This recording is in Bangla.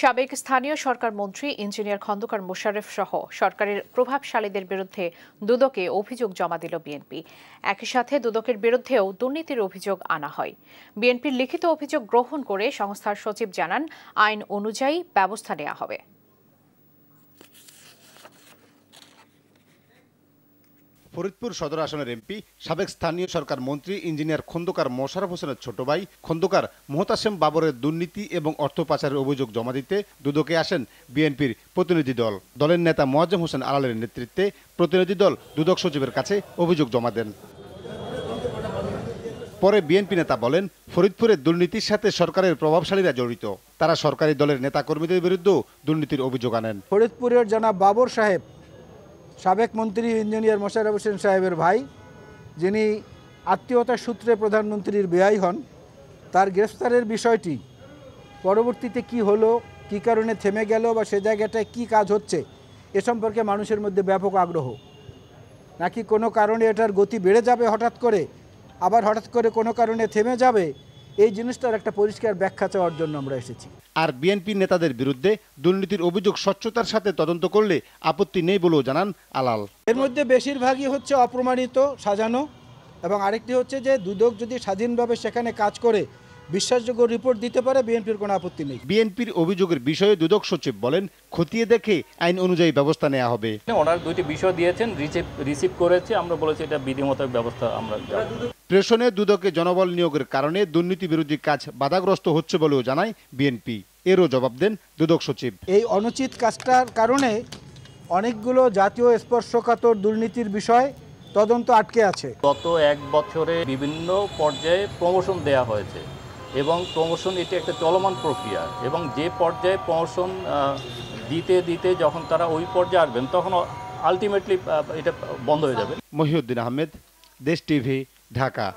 সাবেক স্থানীয় সরকার মন্ত্রী ইঞ্জিনিয়ার খন্দকার মোশারেফ সহ সরকারের প্রভাবশালীদের বিরুদ্ধে দুদকে অভিযোগ জমা দিল বিএনপি। একই সাথে দুদকের বিরুদ্ধেও দুর্নীতির অভিযোগ আনা হয়। বিএনপির লিখিত অভিযোগ গ্রহণ করে সংস্থার সচিব জানান, আইন অনুযায়ী ব্যবস্থা নেওয়া হবে। ফরিদপুর সদর আসনের এমপি, সাবেক স্থানীয় সরকার মন্ত্রী ইঞ্জিনিয়ার খন্দকার মোশারফ হোসেনের ছোট ভাই খন্দকার মোহতাসেম বাবরের দুর্নীতি এবং অর্থ পাচারের অভিযোগ জমা দিতে দুদকে আসেন বিএনপির প্রতিনিধি দল। দলের নেতা মোয়াজ্জেম হোসেন আলালের নেতৃত্বে প্রতিনিধি দল দুদক সচিবের কাছে অভিযোগ জমা দেন। পরে বিএনপি নেতা বলেন ফরিদপুরের দুর্নীতির সাথে সরকারের প্রভাবশালীরা জড়িত। তারা সরকারি দলের নেতাকর্মীদের বিরুদ্ধেও দুর্নীতির অভিযোগ আনেন। ফরিদপুরের জনাব বাবর সাহেব সাবেক মন্ত্রী ইঞ্জিনিয়ার মোশাররফ হোসেন সাহেবের ভাই, যিনি আত্মীয়তার সূত্রে প্রধানমন্ত্রীর ব্যয় হন, তার গ্রেফতারের বিষয়টি পরবর্তীতে কি হলো, কি কারণে থেমে গেল বা সে জায়গাটায় কি কাজ হচ্ছে, এ সম্পর্কে মানুষের মধ্যে ব্যাপক আগ্রহ। নাকি কোনো কারণে এটার গতি বেড়ে যাবে হঠাৎ করে, আবার হঠাৎ করে কোনো কারণে থেমে যাবে এই জিনিসটার একটা পরিষ্কার ব্যাখ্যা চাওয়ার জন্য আমরা এসেছি। আর বিএনপি নেতাদের বিরুদ্ধে দুর্নীতির অভিযোগ স্বচ্ছতার সাথে তদন্ত করলে আপত্তি নেই বলেও জানান আলাল। এর মধ্যে বেশিরভাগই হচ্ছে অপ্রমাণিত সাজানো এবং আরেকটি হচ্ছে যে দুদক যদি স্বাধীনভাবে সেখানে কাজ করে বিশ্বাসযোগ্য রিপোর্ট দিতে পারে বিএনপির কোনো আপত্তি নেই। বিএনপির অভিযোগের বিষয়ে দুদক সচিব বলেন খতিয়ে দেখে আইন অনুযায়ী ব্যবস্থা নেওয়া হবে। ওনার দুইটি বিষয় দিয়েছেন রিসিভ রিসিভ করেছে আমরা বলেছি এটা বিধিমতো ব্যবস্থা আমরা প্রেষণে দুদকে জনবল নিয়োগের কারণে দুর্নীতি বিরোধী কাজ বাধাগ্রস্ত হচ্ছে বলেও জানায় বিএনপি। এরও জবাব দেন দুদক সচিব। এই অনুচিত কাজটার কারণে অনেকগুলো জাতীয় স্পর্শকাতর দুর্নীতির বিষয় তদন্ত আটকে আছে। গত এক বছরে বিভিন্ন পর্যায়ে প্রমোশন দেয়া হয়েছে এবং প্রমোশন এটি একটা চলমান প্রক্রিয়া এবং যে পর্যায়ে প্রমোশন দিতে দিতে যখন তারা ওই পর্যায়ে আসবেন তখন আলটিমেটলি এটা বন্ধ হয়ে যাবে। মহিউদ্দিন আহমেদ দেশ টিভি ढाका।